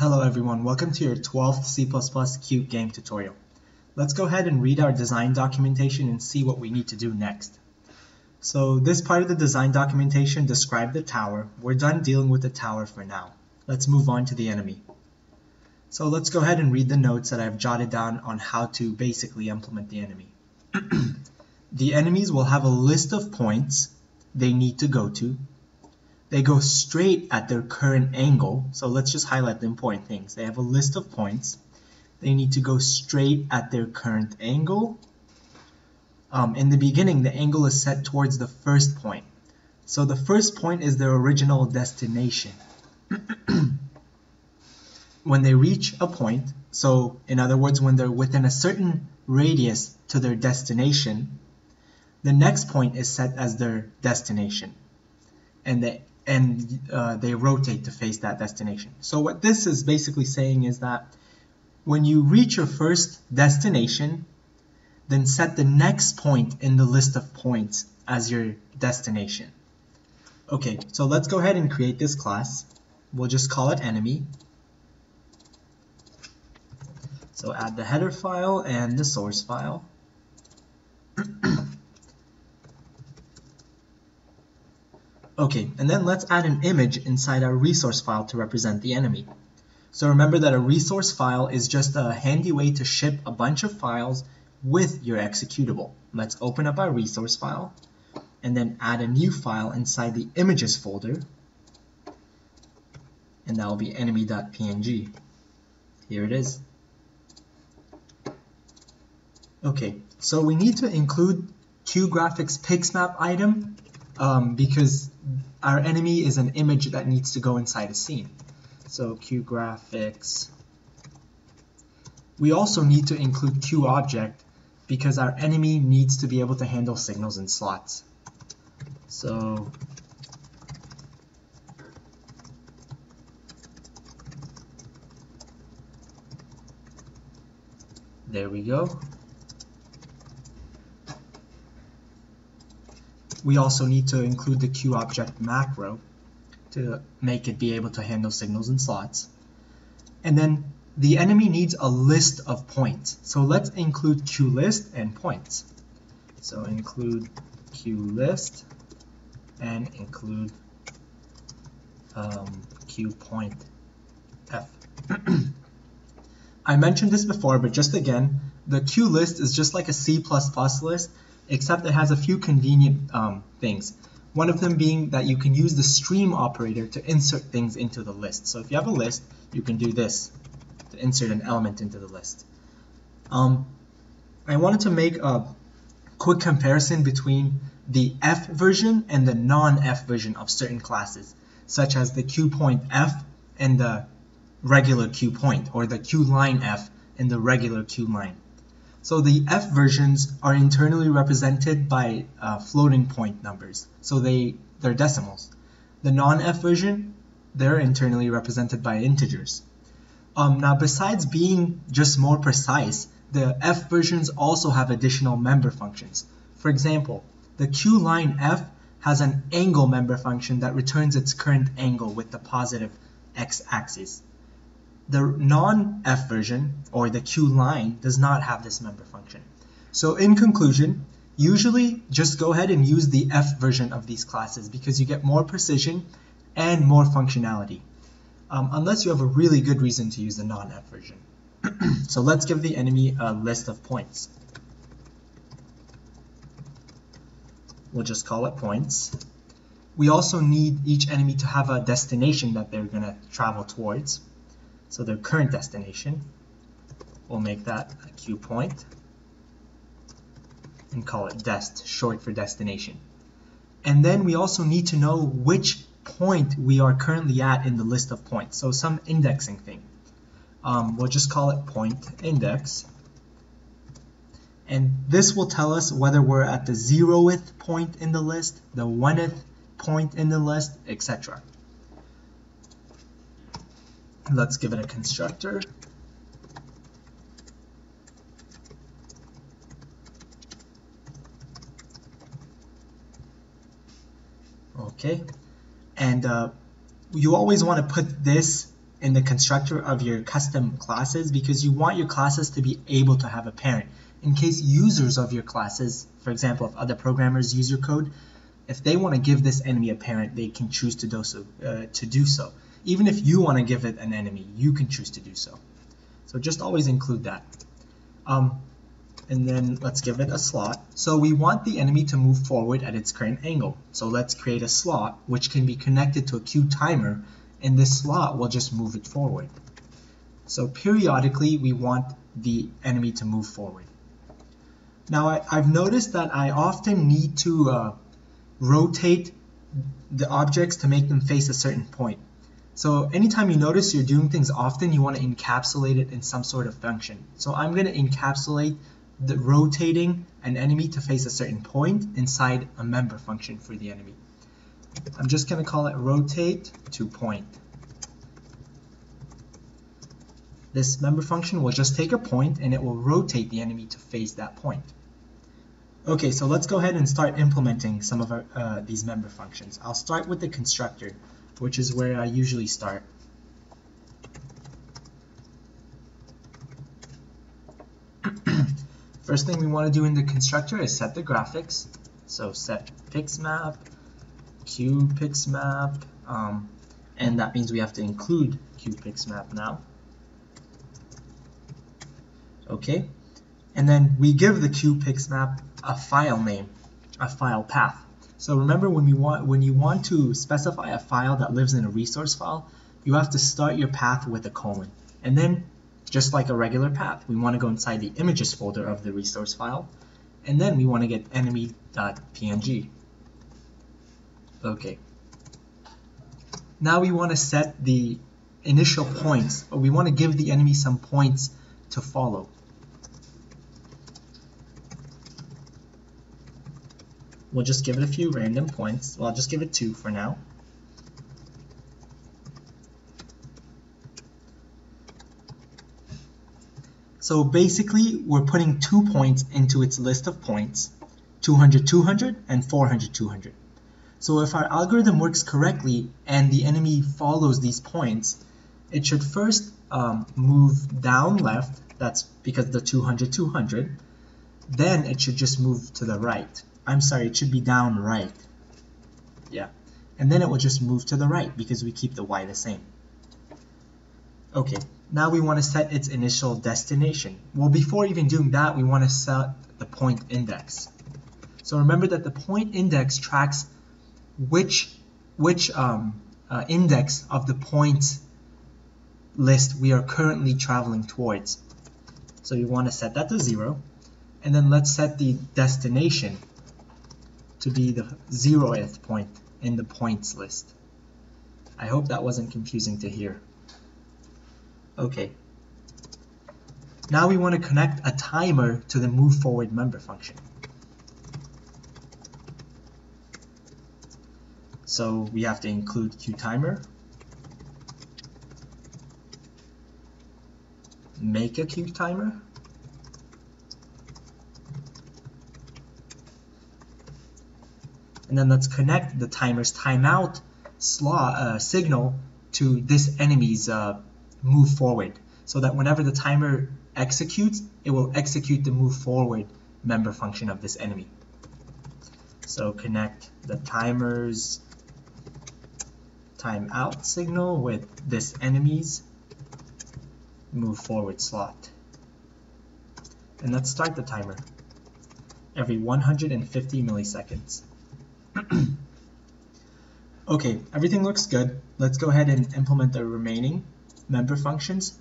Hello everyone, welcome to your 12th C++ Qt game tutorial. Let's go ahead and read our design documentation and see what we need to do next. So this part of the design documentation described the tower. We're done dealing with the tower for now. Let's move on to the enemy. So let's go ahead and read the notes that I've jotted down on how to basically implement the enemy. the enemies will have a list of points they need to go to they go straight at their current angle. So let's just highlight the important things. They have a list of points. They need to go straight at their current angle. Um, in the beginning, the angle is set towards the first point. So the first point is their original destination. when they reach a point, so in other words, when they're within a certain radius to their destination, the next point is set as their destination. And the and uh, they rotate to face that destination. So what this is basically saying is that when you reach your first destination, then set the next point in the list of points as your destination. Okay, so let's go ahead and create this class. We'll just call it enemy. So add the header file and the source file. Okay, and then let's add an image inside our resource file to represent the enemy. So remember that a resource file is just a handy way to ship a bunch of files with your executable. Let's open up our resource file and then add a new file inside the images folder and that will be enemy.png. Here it is. Okay, so we need to include QGraphics PixMap item um, because our enemy is an image that needs to go inside a scene. So QGraphics. We also need to include QObject because our enemy needs to be able to handle signals and slots. So there we go. We also need to include the QObject macro to make it be able to handle signals and slots. And then the enemy needs a list of points. So let's include QList and points. So include QList and include um, QPointF. I mentioned this before, but just again, the QList is just like a C++ list except it has a few convenient um, things. One of them being that you can use the stream operator to insert things into the list. So if you have a list, you can do this to insert an element into the list. Um, I wanted to make a quick comparison between the F version and the non-F version of certain classes, such as the QPointF and the regular QPoint, or the QLineF and the regular QLine. So the F versions are internally represented by uh, floating point numbers. So they, they're decimals. The non-F version, they're internally represented by integers. Um, now besides being just more precise, the F versions also have additional member functions. For example, the Q line F has an angle member function that returns its current angle with the positive x-axis. The non-F version, or the Q line, does not have this member function. So in conclusion, usually just go ahead and use the F version of these classes because you get more precision and more functionality. Um, unless you have a really good reason to use the non-F version. so let's give the enemy a list of points. We'll just call it points. We also need each enemy to have a destination that they're going to travel towards. So their current destination, we'll make that a Q point and call it dest, short for destination. And then we also need to know which point we are currently at in the list of points. So some indexing thing. Um, we'll just call it point index. And this will tell us whether we're at the zeroth point in the list, the oneth point in the list, etc. Let's give it a constructor. Okay, and uh, you always want to put this in the constructor of your custom classes because you want your classes to be able to have a parent. In case users of your classes, for example, if other programmers use your code, if they want to give this enemy a parent, they can choose to do so. Uh, to do so. Even if you want to give it an enemy, you can choose to do so. So just always include that. Um, and then let's give it a slot. So we want the enemy to move forward at its current angle. So let's create a slot which can be connected to a QTimer and this slot will just move it forward. So periodically we want the enemy to move forward. Now I, have noticed that I often need to uh, rotate the objects to make them face a certain point. So anytime you notice you're doing things often, you want to encapsulate it in some sort of function. So I'm going to encapsulate the rotating an enemy to face a certain point inside a member function for the enemy. I'm just going to call it rotate to point. This member function will just take a point and it will rotate the enemy to face that point. Okay, so let's go ahead and start implementing some of our, uh, these member functions. I'll start with the constructor, which is where I usually start. First thing we want to do in the constructor is set the graphics. So set pixmap, qpixmap, um, and that means we have to include qpixmap now. Okay, and then we give the qpixmap a file name, a file path. So remember when we want when you want to specify a file that lives in a resource file, you have to start your path with a colon. And then just like a regular path. We want to go inside the images folder of the resource file, and then we want to get enemy.png. Okay. Now we want to set the initial points, or we want to give the enemy some points to follow. We'll just give it a few random points. Well, I'll just give it two for now. So basically, we're putting two points into its list of points, 200, 200, and 400, 200. So if our algorithm works correctly and the enemy follows these points, it should first um, move down left, that's because the 200, 200, then it should just move to the right. I'm sorry, it should be down right. Yeah. And then it will just move to the right because we keep the y the same. Okay, now we want to set its initial destination. Well, before even doing that, we want to set the point index. So remember that the point index tracks which, which um, uh, index of the points list we are currently traveling towards. So you want to set that to 0. And then let's set the destination to be the zeroth point in the points list. I hope that wasn't confusing to hear. Okay. Now we want to connect a timer to the move forward member function. So we have to include qtimer, make a qtimer, and then let's connect the timer's timeout slot uh, signal to this enemy's uh, move forward so that whenever the timer executes, it will execute the move forward member function of this enemy. So connect the timer's timeout signal with this enemy's move forward slot. And let's start the timer every 150 milliseconds. okay, everything looks good. Let's go ahead and implement the remaining member functions.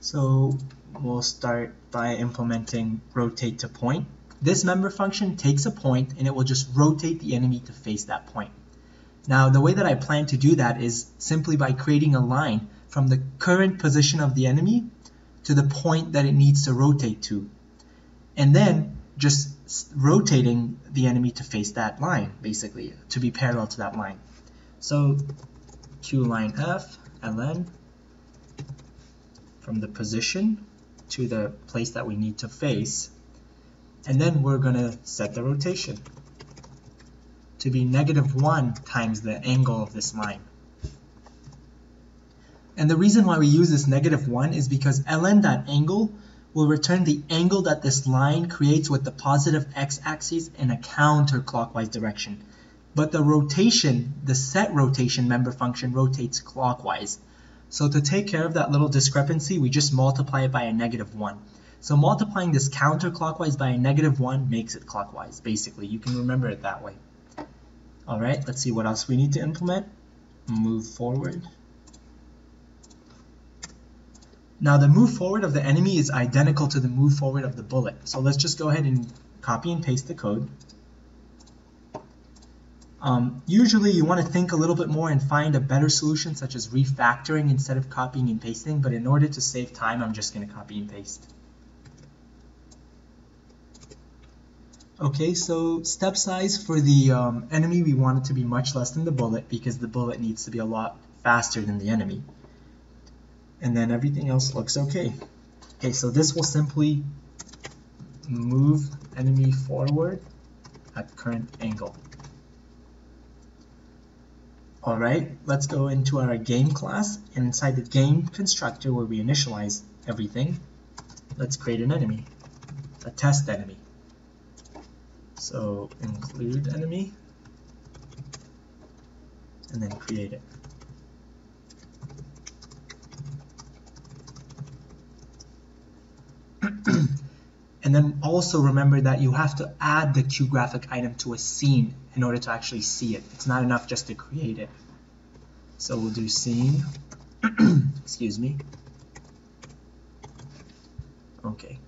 So we'll start by implementing rotate to point. This member function takes a point and it will just rotate the enemy to face that point. Now the way that I plan to do that is simply by creating a line from the current position of the enemy to the point that it needs to rotate to. And then just rotating the enemy to face that line, basically, to be parallel to that line. So Q line F, ln from the position to the place that we need to face. And then we're going to set the rotation to be negative 1 times the angle of this line. And the reason why we use this negative 1 is because ln.angle will return the angle that this line creates with the positive x-axis in a counterclockwise direction. But the rotation, the set rotation member function rotates clockwise. So to take care of that little discrepancy, we just multiply it by a negative 1. So multiplying this counterclockwise by a negative 1 makes it clockwise, basically. You can remember it that way. Alright, let's see what else we need to implement. Move forward. Now the move forward of the enemy is identical to the move forward of the bullet. So let's just go ahead and copy and paste the code. Um, usually you want to think a little bit more and find a better solution such as refactoring instead of copying and pasting, but in order to save time, I'm just going to copy and paste. Okay, so step size for the um, enemy, we want it to be much less than the bullet because the bullet needs to be a lot faster than the enemy and then everything else looks okay. Okay, so this will simply move enemy forward at current angle. Alright, let's go into our game class. And inside the game constructor where we initialize everything, let's create an enemy, a test enemy. So include enemy, and then create it. And then also remember that you have to add the QGraphic item to a scene in order to actually see it. It's not enough just to create it. So we'll do scene, excuse me. Okay.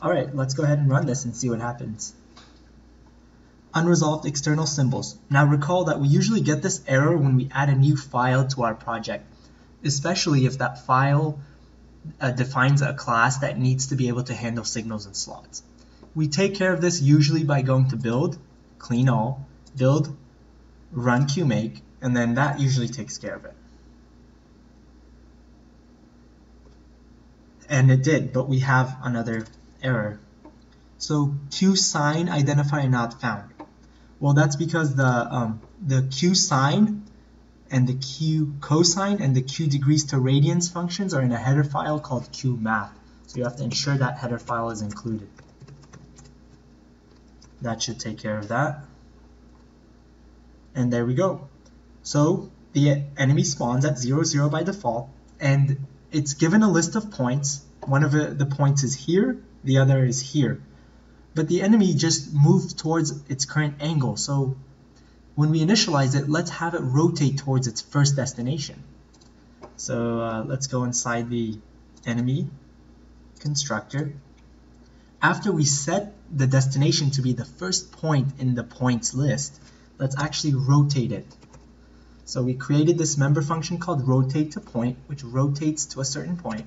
Alright, let's go ahead and run this and see what happens. Unresolved external symbols. Now recall that we usually get this error when we add a new file to our project, especially if that file uh, defines a class that needs to be able to handle signals and slots. We take care of this usually by going to build, clean all, build, run qmake, and then that usually takes care of it. And it did, but we have another error. So q sine identifier not found. Well, that's because the um, the q sine and the q cosine and the q degrees to radians functions are in a header file called qmath. So you have to ensure that header file is included. That should take care of that. And there we go. So the enemy spawns at 0, 0 by default, and it's given a list of points. One of the points is here, the other is here. But the enemy just moved towards its current angle, so when we initialize it, let's have it rotate towards its first destination. So uh, let's go inside the enemy constructor. After we set the destination to be the first point in the points list, let's actually rotate it. So we created this member function called rotate to point, which rotates to a certain point.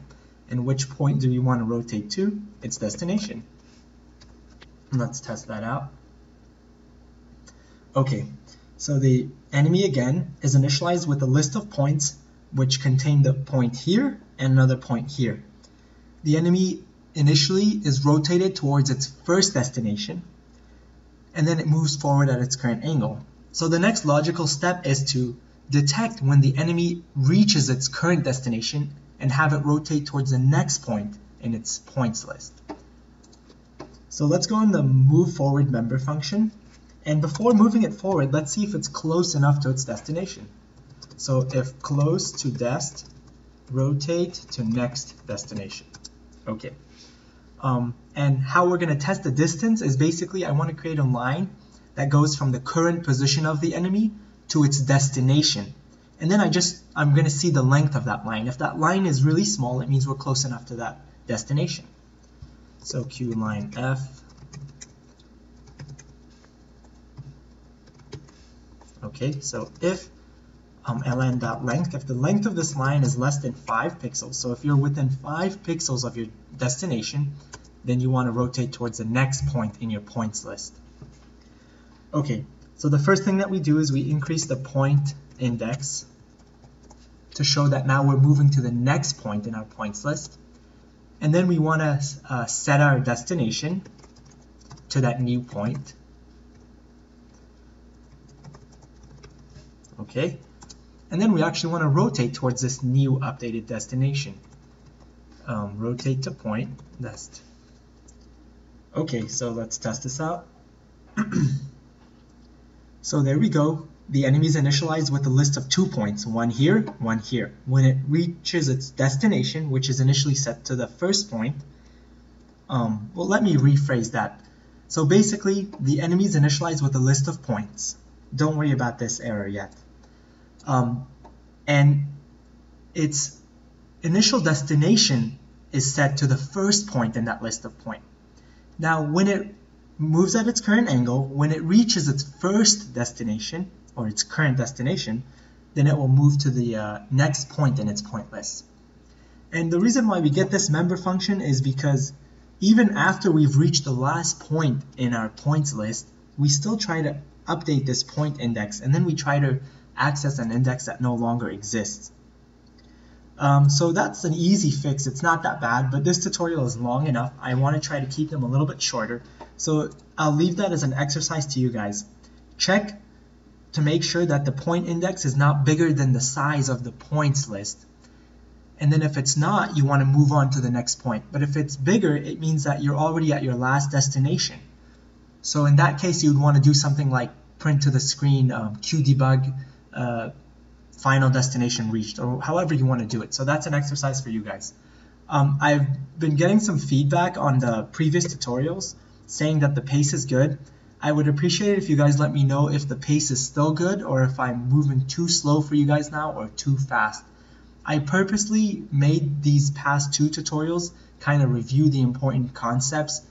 And which point do we want to rotate to? Its destination. Let's test that out. Okay, so the enemy again is initialized with a list of points which contain the point here and another point here. The enemy initially is rotated towards its first destination and then it moves forward at its current angle. So the next logical step is to detect when the enemy reaches its current destination and have it rotate towards the next point in its points list. So let's go in the move forward member function and before moving it forward, let's see if it's close enough to its destination. So if close to dest, rotate to next destination. Okay. Um, and how we're going to test the distance is basically I want to create a line that goes from the current position of the enemy to its destination. And then I just, I'm going to see the length of that line. If that line is really small, it means we're close enough to that destination. So Q line F Okay, so if um, ln.length, if the length of this line is less than 5 pixels, so if you're within 5 pixels of your destination, then you want to rotate towards the next point in your points list. Okay, so the first thing that we do is we increase the point index to show that now we're moving to the next point in our points list. And then we want to uh, set our destination to that new point. Okay, and then we actually want to rotate towards this new updated destination. Um, rotate to point, dest. Okay, so let's test this out. so there we go. The enemy is initialized with a list of two points, one here, one here. When it reaches its destination, which is initially set to the first point, um, well, let me rephrase that. So basically, the enemy is initialized with a list of points. Don't worry about this error yet. Um, and its initial destination is set to the first point in that list of points. Now, when it moves at its current angle, when it reaches its first destination, or its current destination, then it will move to the uh, next point in its point list. And the reason why we get this member function is because even after we've reached the last point in our points list, we still try to update this point index, and then we try to access an index that no longer exists. Um, so that's an easy fix. It's not that bad, but this tutorial is long enough. I want to try to keep them a little bit shorter. So I'll leave that as an exercise to you guys. Check to make sure that the point index is not bigger than the size of the points list. And then if it's not, you want to move on to the next point. But if it's bigger, it means that you're already at your last destination. So in that case, you would want to do something like print to the screen um, qdebug uh, final destination reached, or however you want to do it. So that's an exercise for you guys. Um, I've been getting some feedback on the previous tutorials saying that the pace is good. I would appreciate it if you guys let me know if the pace is still good or if I'm moving too slow for you guys now or too fast. I purposely made these past two tutorials kind of review the important concepts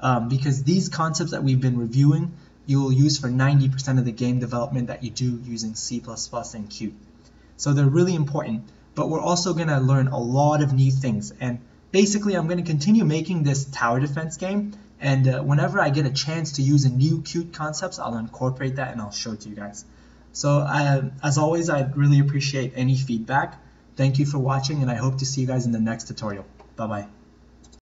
um, because these concepts that we've been reviewing you will use for 90% of the game development that you do using C++ and Qt. So they're really important, but we're also going to learn a lot of new things. And basically, I'm going to continue making this tower defense game. And uh, whenever I get a chance to use a new Qt concepts, I'll incorporate that and I'll show it to you guys. So uh, as always, I'd really appreciate any feedback. Thank you for watching, and I hope to see you guys in the next tutorial. Bye-bye.